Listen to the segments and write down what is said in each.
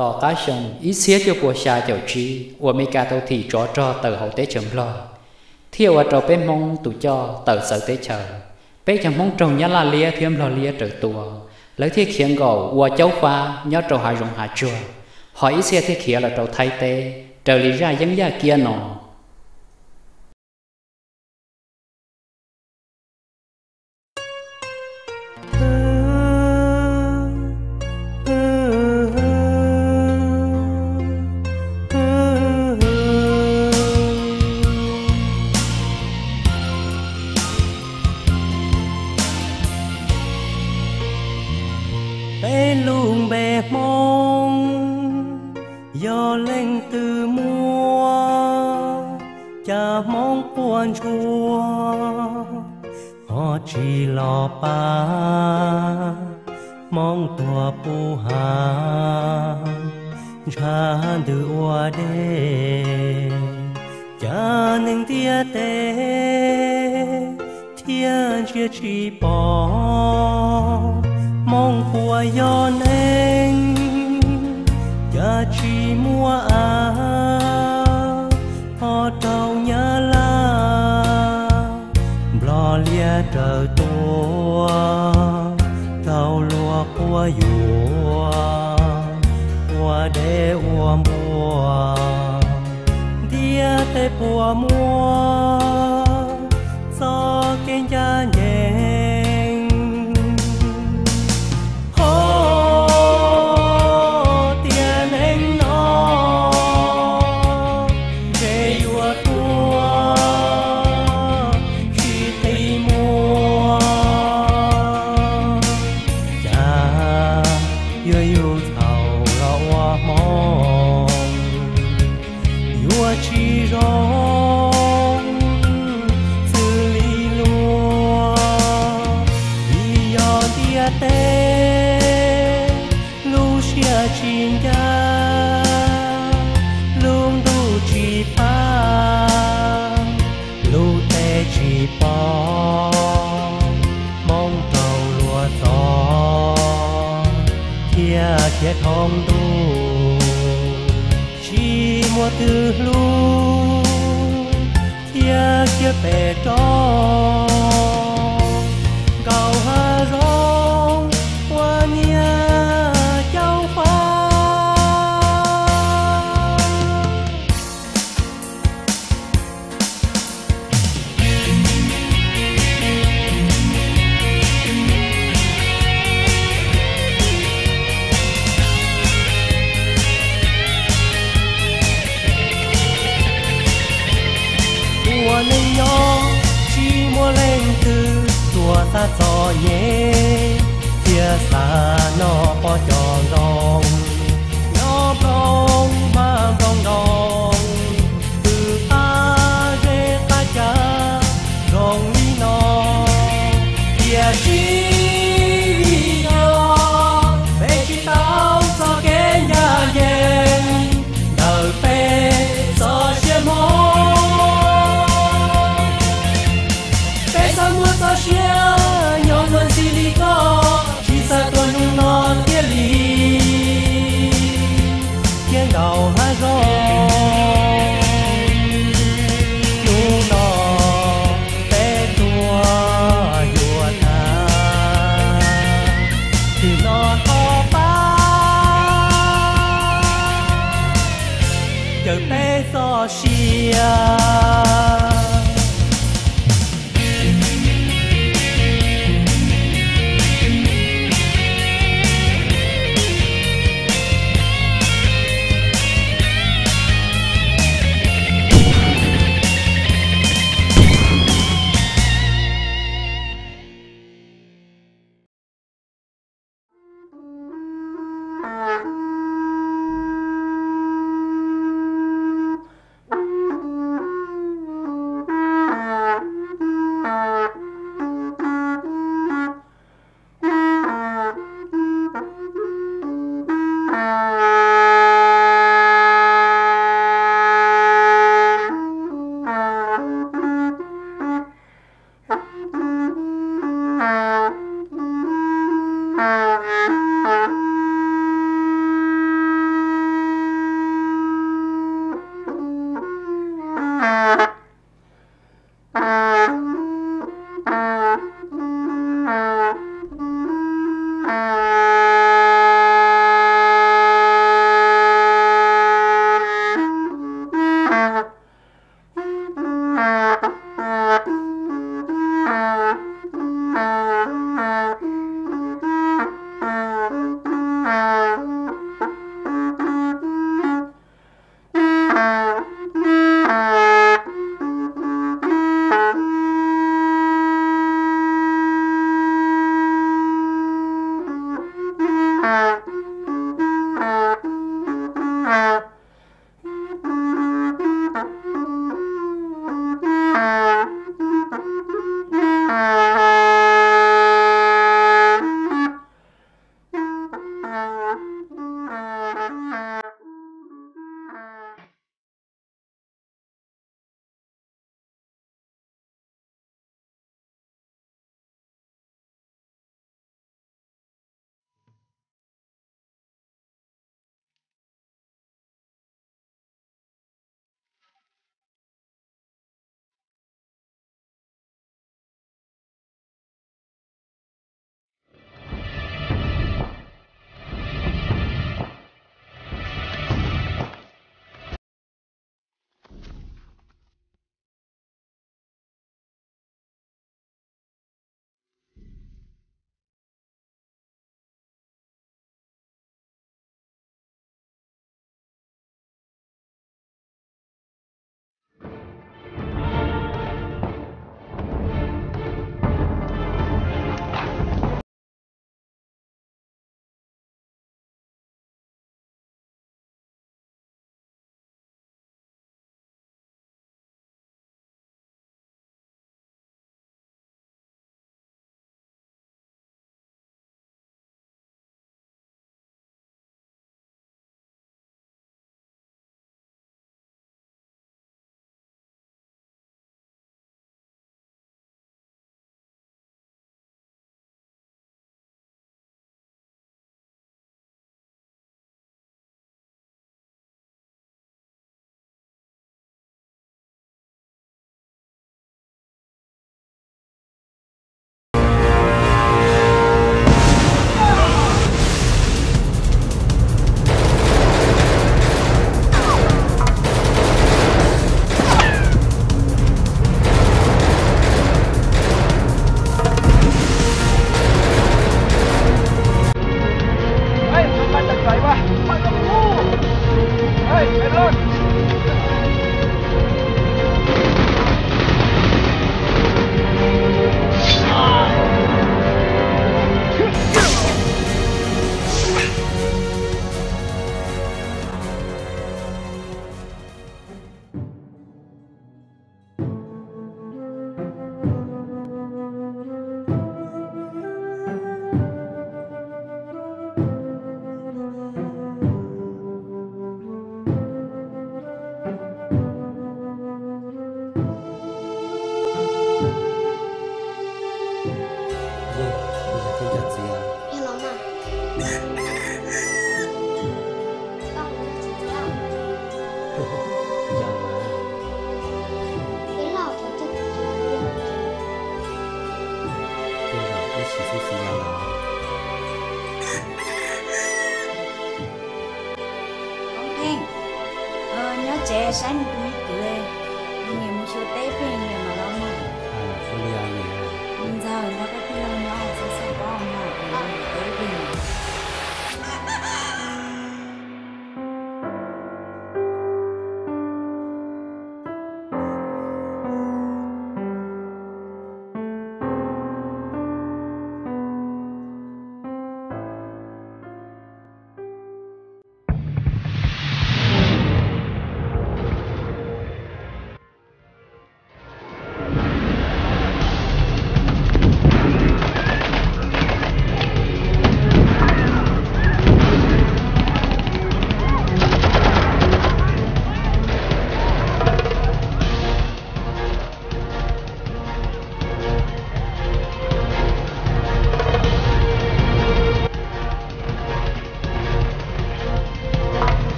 ต่อการชงอีเสียเจ้าปัวชาเจ้าจีว่ามีการตัวที่จอจอเต่อหอเตชิมลอเที่ยวว่าเราเป็นมงตุจอเต่อเสือเตเชิเป็นจังมงตรงยันลาเลียเทียมลอเลียเต่อตัวแล้วที่เขียงก่อว่าเจ้าฟ้าย่อเราหายรงหาจัวหอยเสียที่เขียเราเราไทยเตเจอลีร่ายังยาเกียนอ chỉ mua áo họ tàu nhớ la bỏ lia tờ tua, tàu lúa qua yùa qua để qua mua dia tê qua mua. 铁通渡，寂寞的路，铁铁白照。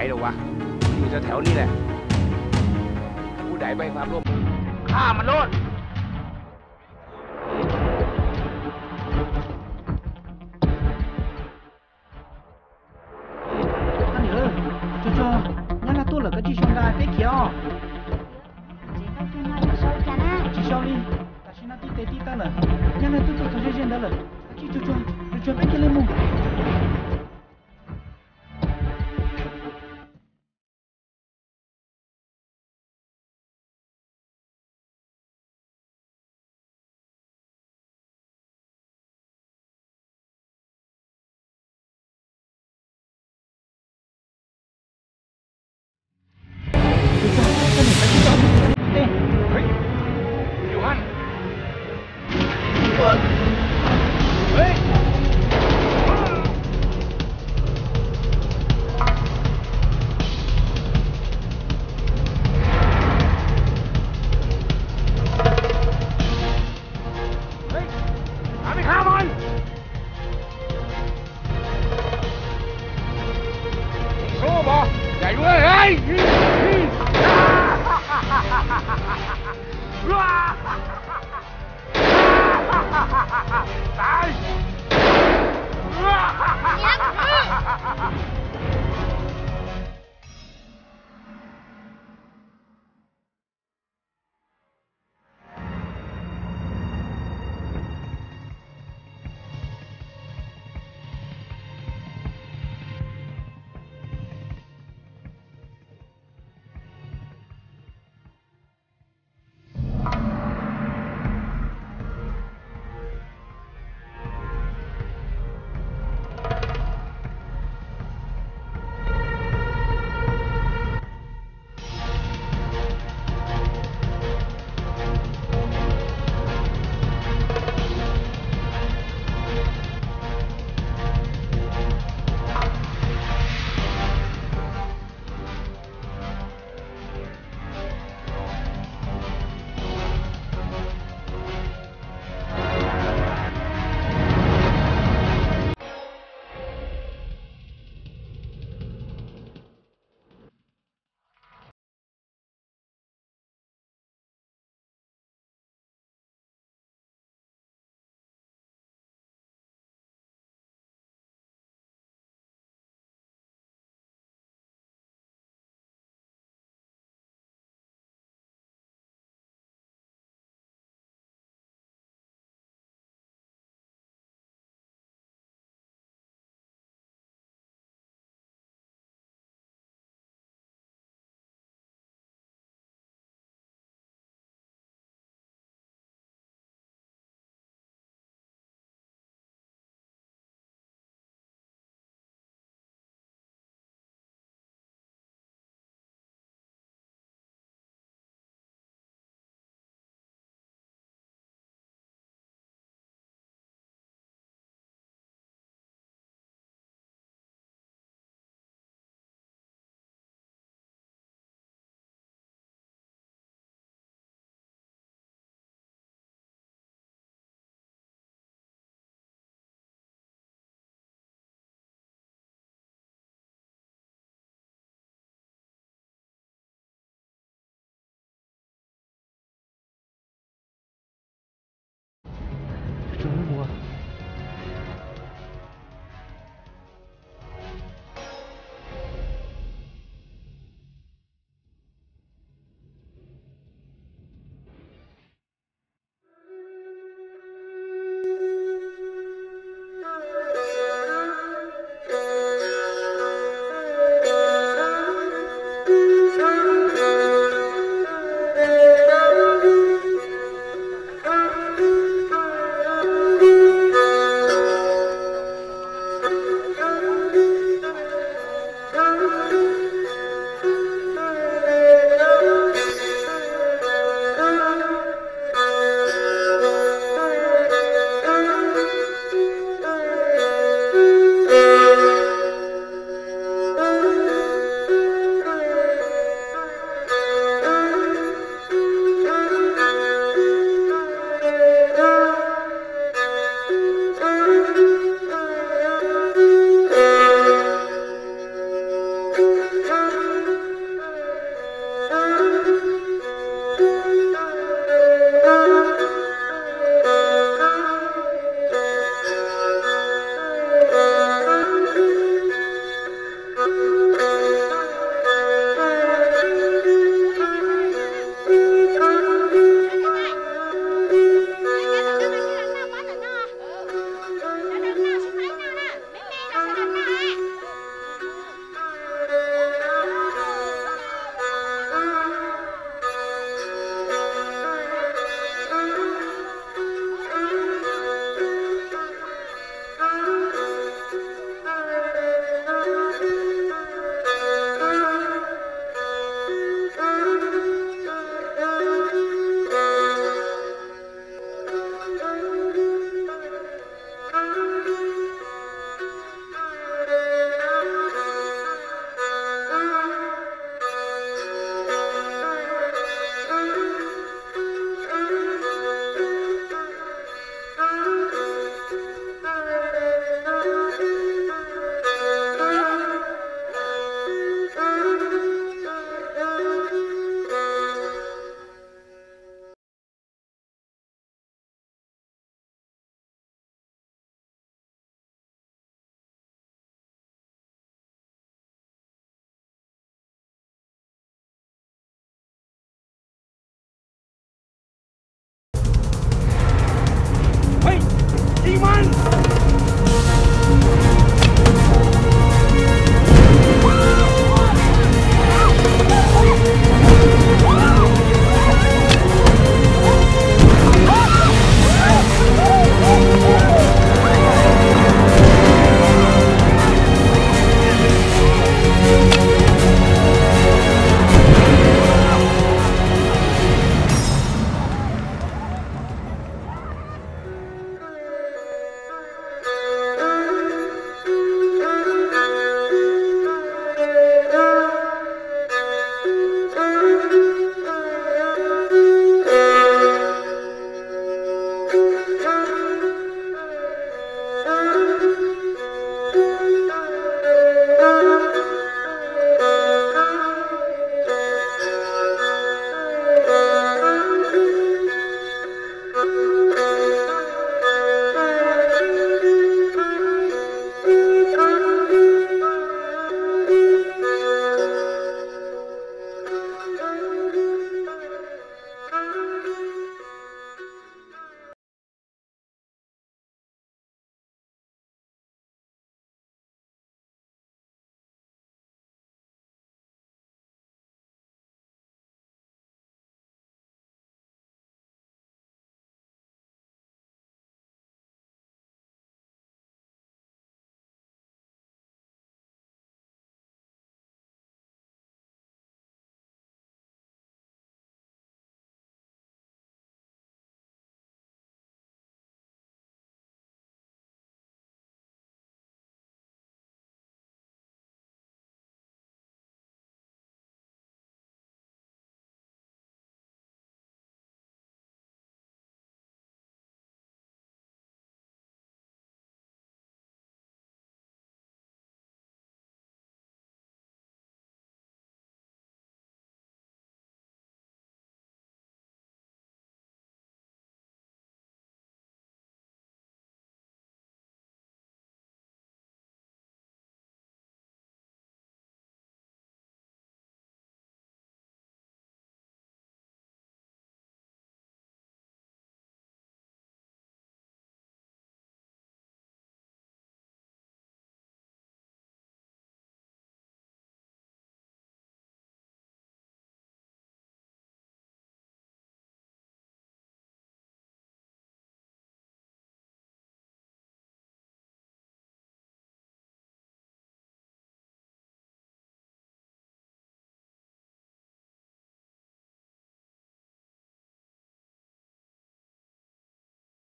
ายหรอวะ อยู่แถวๆนี้แหละผู้ใดไปความร่วมฆ่ามันโลด